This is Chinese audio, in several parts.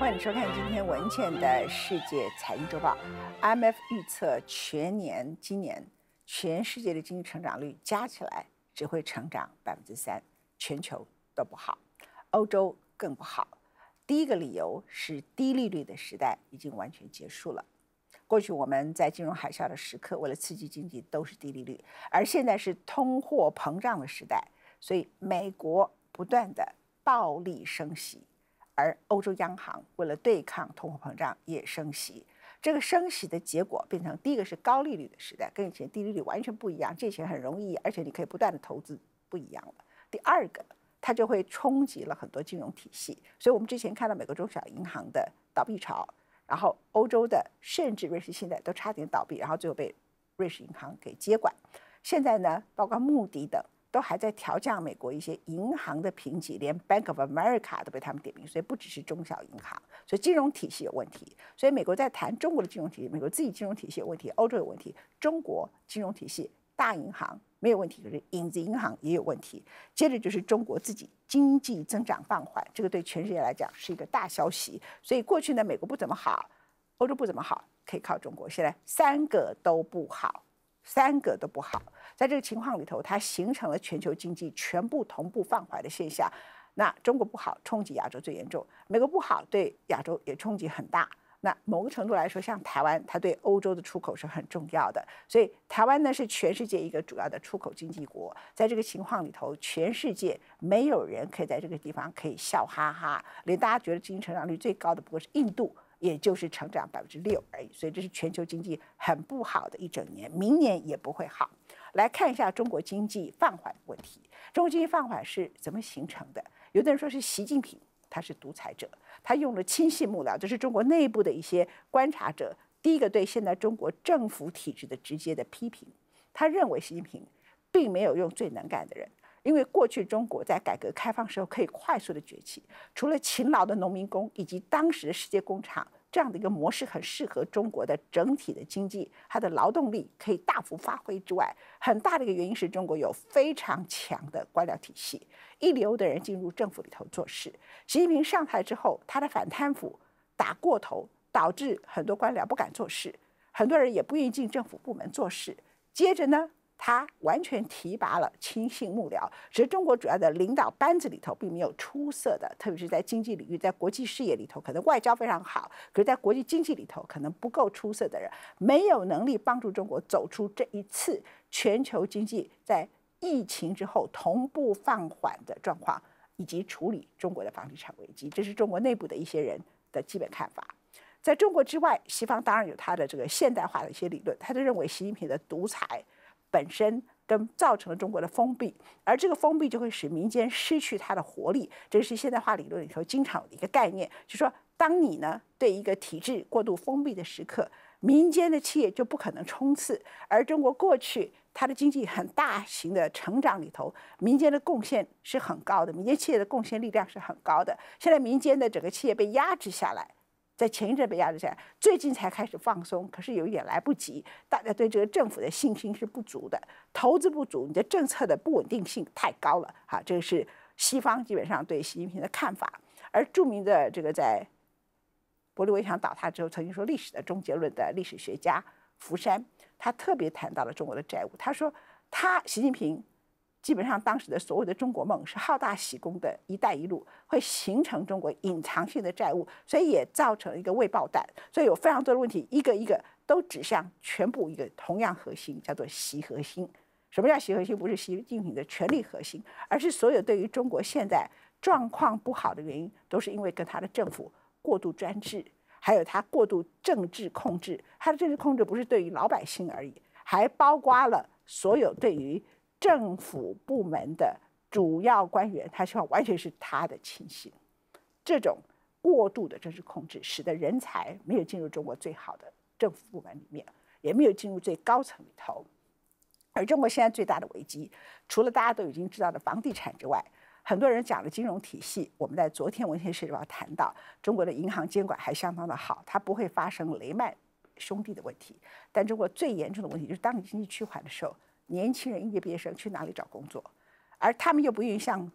欢迎收看今天文茜的世界财经周报。IMF 预测全年今年全世界的经济成长率加起来只会成长百分之三，全球都不好，欧洲更不好。第一个理由是低利率的时代已经完全结束了。过去我们在金融海啸的时刻，为了刺激经济都是低利率，而现在是通货膨胀的时代，所以美国不断的暴力升息。而欧洲央行为了对抗通货膨胀也升息，这个升息的结果变成第一个是高利率的时代，跟以前低利率完全不一样，借钱很容易，而且你可以不断的投资，不一样了。第二个，它就会冲击了很多金融体系，所以我们之前看到美国中小银行的倒闭潮，然后欧洲的甚至瑞士现在都差点倒闭，然后最后被瑞士银行给接管。现在呢，包括穆迪等。都还在调降美国一些银行的评级，连 Bank of America 都被他们点名，所以不只是中小银行，所以金融体系有问题。所以美国在谈中国的金融体系，美国自己金融体系有问题，欧洲有问题，中国金融体系大银行没有问题，可是影子银行也有问题。接着就是中国自己经济增长放缓，这个对全世界来讲是一个大消息。所以过去呢，美国不怎么好，欧洲不怎么好，可以靠中国。现在三个都不好。三个都不好，在这个情况里头，它形成了全球经济全部同步放缓的现象。那中国不好，冲击亚洲最严重；美国不好，对亚洲也冲击很大。那某个程度来说，像台湾，它对欧洲的出口是很重要的。所以台湾呢，是全世界一个主要的出口经济国。在这个情况里头，全世界没有人可以在这个地方可以笑哈哈，连大家觉得经济成长率最高的不过是印度。也就是成长百分之六而已，所以这是全球经济很不好的一整年，明年也不会好。来看一下中国经济放缓的问题，中国经济放缓是怎么形成的？有的人说是习近平他是独裁者，他用了亲信幕僚，这是中国内部的一些观察者第一个对现在中国政府体制的直接的批评。他认为习近平并没有用最能干的人。因为过去中国在改革开放时候可以快速的崛起，除了勤劳的农民工以及当时的世界工厂这样的一个模式很适合中国的整体的经济，它的劳动力可以大幅发挥之外，很大的一个原因是中国有非常强的官僚体系，一流的人进入政府里头做事。习近平上台之后，他的反贪腐打过头，导致很多官僚不敢做事，很多人也不愿意进政府部门做事。接着呢？他完全提拔了亲信幕僚，只是中国主要的领导班子里头并没有出色的，特别是在经济领域、在国际事业里头，可能外交非常好，可是在国际经济里头可能不够出色的人，没有能力帮助中国走出这一次全球经济在疫情之后同步放缓的状况，以及处理中国的房地产危机，这是中国内部的一些人的基本看法。在中国之外，西方当然有他的这个现代化的一些理论，他就认为习近平的独裁。本身跟造成了中国的封闭，而这个封闭就会使民间失去它的活力。这是现代化理论里头经常有的一个概念，就说，当你呢对一个体制过度封闭的时刻，民间的企业就不可能冲刺。而中国过去它的经济很大型的成长里头，民间的贡献是很高的，民间企业的贡献力量是很高的。现在民间的整个企业被压制下来。在前一阵被压制下，最近才开始放松，可是有一点来不及。大家对这个政府的信心是不足的，投资不足，你的政策的不稳定性太高了。哈，这个是西方基本上对习近平的看法。而著名的这个在玻利维亚倒塌之后曾经说历史的终结论的历史学家福山，他特别谈到了中国的债务。他说，他习近平。基本上，当时的所谓的中国梦是好大喜功的“一带一路”，会形成中国隐藏性的债务，所以也造成一个未爆弹。所以有非常多的问题，一个一个都指向全部一个同样核心，叫做习核心。什么叫习核心？不是习近平的权力核心，而是所有对于中国现在状况不好的原因，都是因为跟他的政府过度专制，还有他过度政治控制。他的政治控制不是对于老百姓而已，还包括了所有对于。政府部门的主要官员，他希望完全是他的亲信。这种过度的政治控制，使得人才没有进入中国最好的政府部门里面，也没有进入最高层里头。而中国现在最大的危机，除了大家都已经知道的房地产之外，很多人讲的金融体系。我们在昨天文献时报谈到，中国的银行监管还相当的好，它不会发生雷曼兄弟的问题。但中国最严重的问题就是，当你经济趋缓的时候。年轻人应届毕业生去哪里找工作？而他们又不愿意向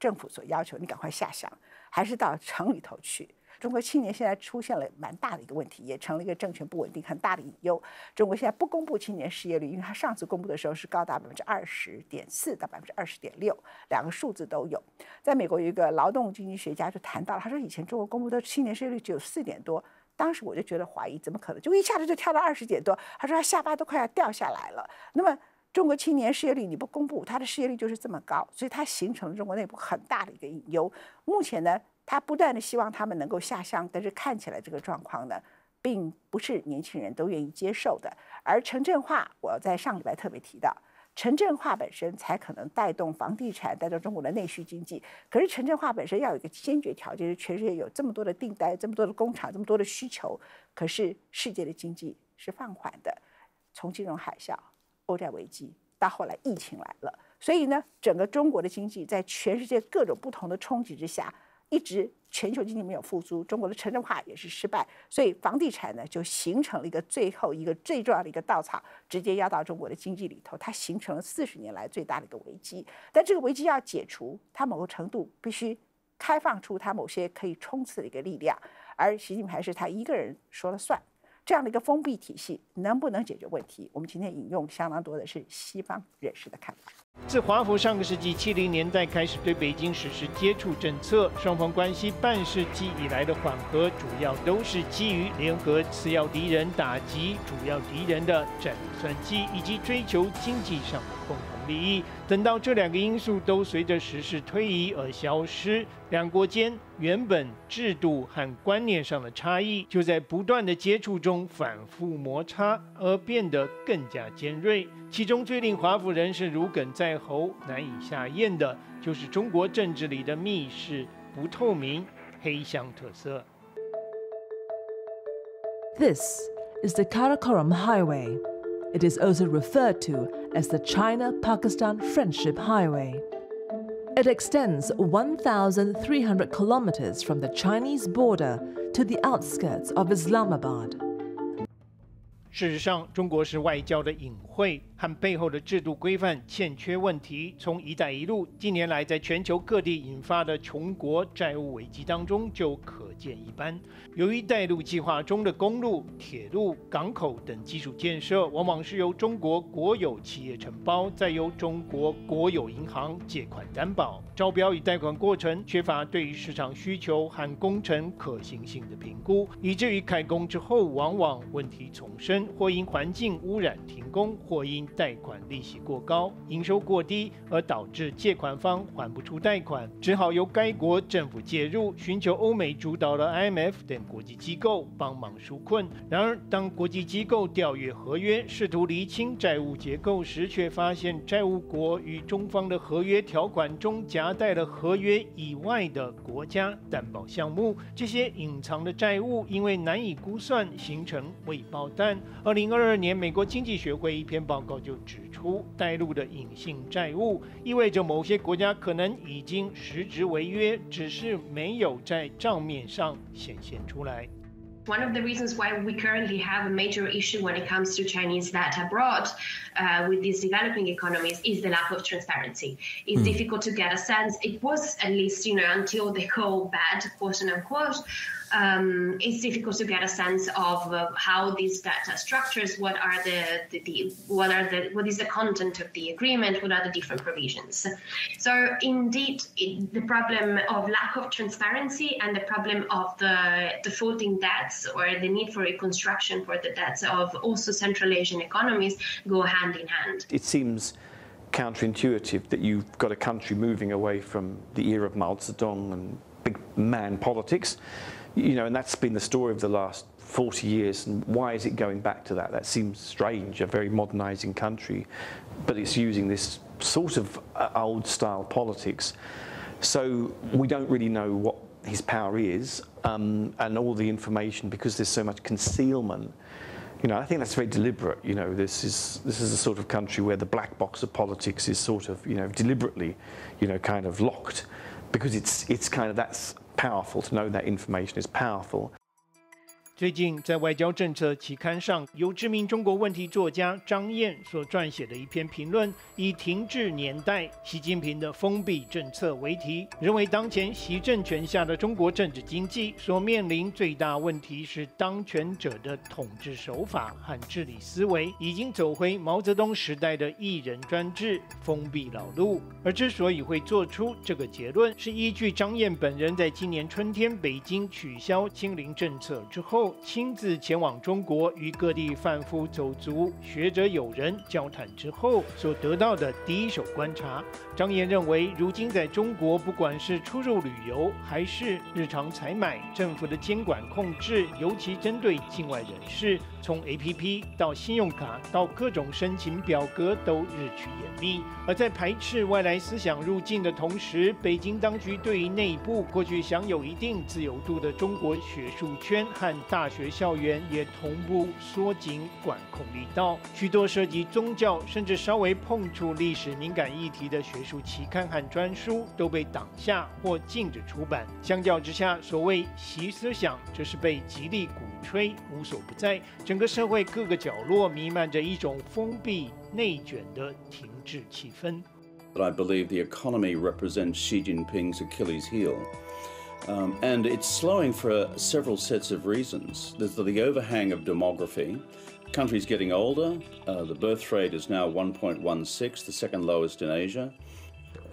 政府所要求，你赶快下乡，还是到城里头去。中国青年现在出现了蛮大的一个问题，也成了一个政权不稳定很大的隐忧。中国现在不公布青年失业率，因为他上次公布的时候是高达百分之二十点四到百分之二十点六，两个数字都有。在美国有一个劳动经济学家就谈到了，他说以前中国公布的青年失业率只有四点多，当时我就觉得怀疑，怎么可能就一下子就跳到二十点多？他说他下巴都快要掉下来了。那么中国青年失业率你不公布，他的失业率就是这么高，所以它形成了中国内部很大的一个隐忧。目前呢？他不断的希望他们能够下乡，但是看起来这个状况呢，并不是年轻人都愿意接受的。而城镇化，我在上礼拜特别提到，城镇化本身才可能带动房地产，带动中国的内需经济。可是城镇化本身要有一个先决条件，是全世界有这么多的订单，这么多的工厂，这么多的需求。可是世界的经济是放缓的，从金融海啸、欧债危机到后来疫情来了，所以呢，整个中国的经济在全世界各种不同的冲击之下。一直全球经济没有复苏，中国的城镇化也是失败，所以房地产呢就形成了一个最后一个最重要的一个稻草，直接压到中国的经济里头，它形成了四十年来最大的一个危机。但这个危机要解除，它某个程度必须开放出它某些可以冲刺的一个力量，而习近平是他一个人说了算。这样的一个封闭体系能不能解决问题？我们今天引用相当多的是西方人士的看法。自华府上个世纪七零年代开始对北京实施接触政策，双方关系半世纪以来的缓和，主要都是基于联合次要敌人打击主要敌人的战略算计，以及追求经济上的共利益等到这两个因素都随着时势推移而消失，两国间原本制度和观念上的差异，就在不断的接触中反复摩擦而变得更加尖锐。其中最令华府人士如鲠在喉、难以下咽的，就是中国政治里的密室、不透明、黑箱特色。This is the Karakoram Highway. It is also referred to as the China Pakistan Friendship Highway. It extends 1,300 kilometers from the Chinese border to the outskirts of Islamabad. 事实上，中国是外交的隐晦 和背后的制度规范欠缺问题。从“一带一路”近年来在全球各地引发的穷国债务危机当中就可见一斑。由于“带路”计划中的公路、铁路、港口等基础建设，往往是由中国国有企业承包，再由中国国有银行借款担保，招标与贷款过程缺乏对于市场需求和工程可行性的评估，以至于开工之后往往问题丛生。或因环境污染停工，或因贷款利息过高、营收过低，而导致借款方还不出贷款，只好由该国政府介入，寻求欧美主导的 IMF 等国际机构帮忙纾困。然而，当国际机构调阅合约，试图厘清债务结构时，却发现债务国与中方的合约条款中夹带了合约以外的国家担保项目。这些隐藏的债务因为难以估算，形成未爆弹。二零二二年，美国经济学会一篇报告就指出，带路的隐性债务意味着某些国家可能已经实质违约，只是没有在账面上显现出来。One of the reasons why we currently have a major issue when it comes to Chinese debt abroad uh, with these developing economies is the lack of transparency. It's mm. difficult to get a sense. It was at least, you know, until they go bad, quote unquote um, it's difficult to get a sense of uh, how these data structures, what are the, the, the, what are the what is the content of the agreement, what are the different provisions. So indeed, it, the problem of lack of transparency and the problem of the defaulting debts or the need for reconstruction for the debts of also Central Asian economies go hand in hand. It seems counterintuitive that you've got a country moving away from the era of Mao Zedong and big man politics you know, and that's been the story of the last 40 years. And why is it going back to that? That seems strange, a very modernising country, but it's using this sort of uh, old style politics. So we don't really know what his power is um, and all the information because there's so much concealment. You know, I think that's very deliberate. You know, this is this is a sort of country where the black box of politics is sort of you know deliberately, you know, kind of locked, because it's it's kind of that's powerful to know that information is powerful 最近，在外交政策期刊上，由知名中国问题作家张燕所撰写的一篇评论，以“停滞年代：习近平的封闭政策”为题，认为当前习政权下的中国政治经济所面临最大问题是当权者的统治手法和治理思维已经走回毛泽东时代的一人专制、封闭老路。而之所以会做出这个结论，是依据张燕本人在今年春天北京取消清零政策之后。亲自前往中国，与各地贩夫走卒、学者友人交谈之后所得到的第一手观察。张岩认为，如今在中国，不管是出入旅游还是日常采买，政府的监管控制，尤其针对境外人士，从 APP 到信用卡到各种申请表格都日趋严密。而在排斥外来思想入境的同时，北京当局对于内部过去享有一定自由度的中国学术圈和大学校园也同步缩紧管控力道，许多涉及宗教甚至稍微碰触历史敏感议题的学术期刊和专书都被挡下或禁止出版。相较之下，所谓“习思想”则是被极力鼓吹，无所不在。整个社会各个角落弥漫着一种封闭、内卷的停滞气氛。But I believe the economy represents Xi Jinping's Achilles heel. Um, and it's slowing for several sets of reasons. There's the, the overhang of demography. The country's getting older. Uh, the birth rate is now 1.16, the second lowest in Asia.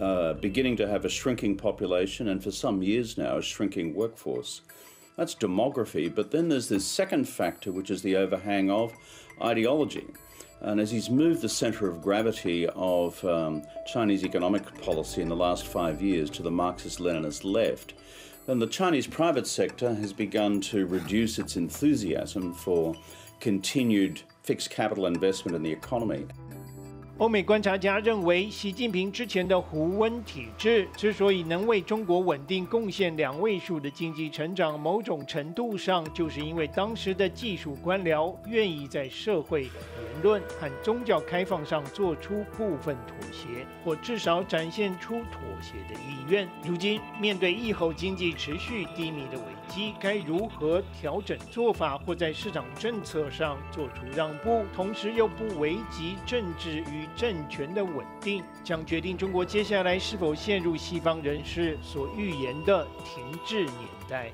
Uh, beginning to have a shrinking population, and for some years now, a shrinking workforce. That's demography. But then there's this second factor, which is the overhang of ideology. And as he's moved the center of gravity of um, Chinese economic policy in the last five years to the Marxist Leninist left, then the Chinese private sector has begun to reduce its enthusiasm for continued fixed capital investment in the economy. 欧美观察家认为，习近平之前的胡温体制之所以能为中国稳定贡献两位数的经济成长，某种程度上就是因为当时的技术官僚愿意在社会言论和宗教开放上做出部分妥协，或至少展现出妥协的意愿。如今面对疫后经济持续低迷的危机，该如何调整做法，或在市场政策上做出让步，同时又不危及政治与？政权的稳定将决定中国接下来是否陷入西方人士所预言的停滞年代。